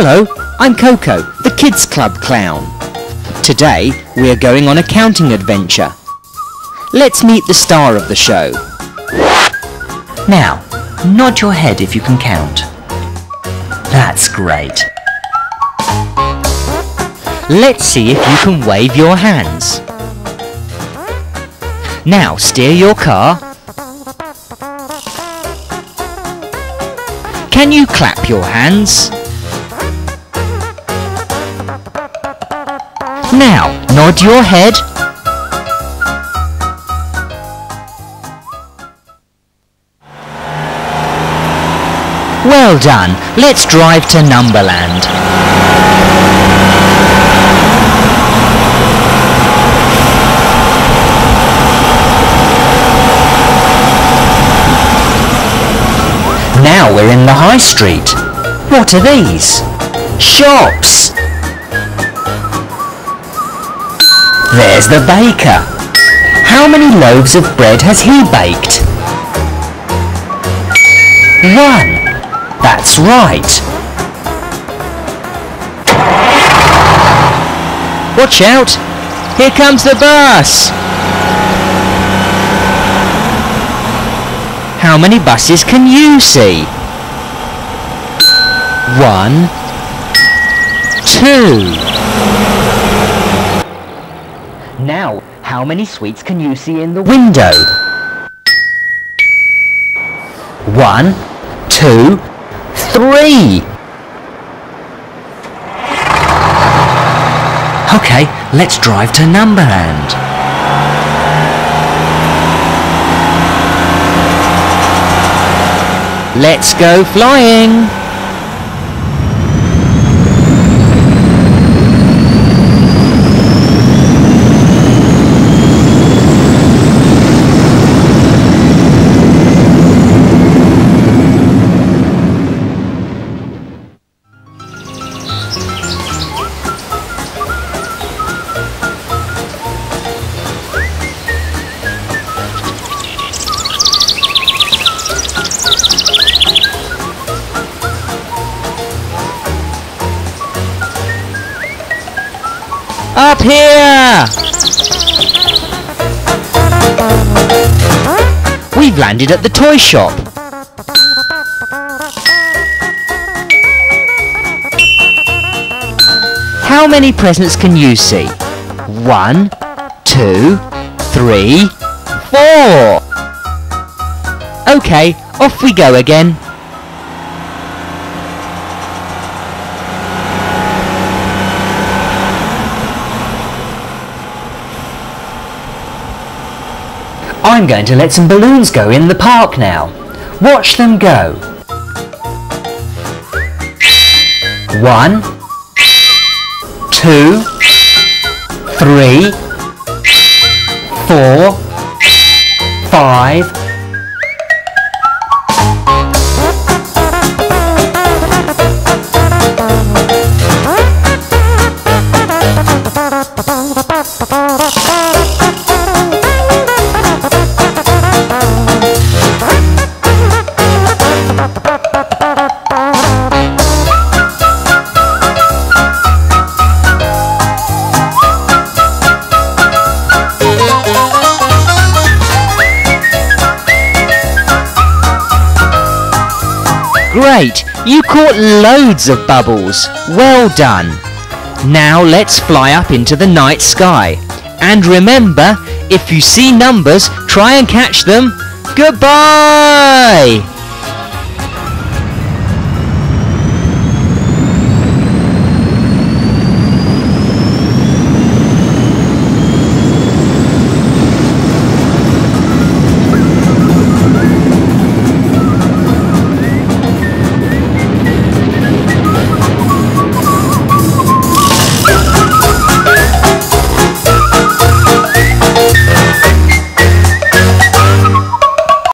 Hello, I'm Coco, the Kids Club clown. Today, we are going on a counting adventure. Let's meet the star of the show. Now, nod your head if you can count. That's great. Let's see if you can wave your hands. Now steer your car. Can you clap your hands? Now, nod your head. Well done. Let's drive to Numberland. Now we're in the high street. What are these? Shops. There's the baker. How many loaves of bread has he baked? One. That's right. Watch out! Here comes the bus! How many buses can you see? One, two. Now, how many sweets can you see in the window? One, two, three. Okay, let's drive to Numberland. Let's go flying! Up here! We've landed at the toy shop. How many presents can you see? One, two, three, four. Okay, off we go again. I'm going to let some balloons go in the park now. Watch them go. One, two, three, four, five, Great! You caught loads of bubbles. Well done. Now let's fly up into the night sky. And remember, if you see numbers, try and catch them. Goodbye!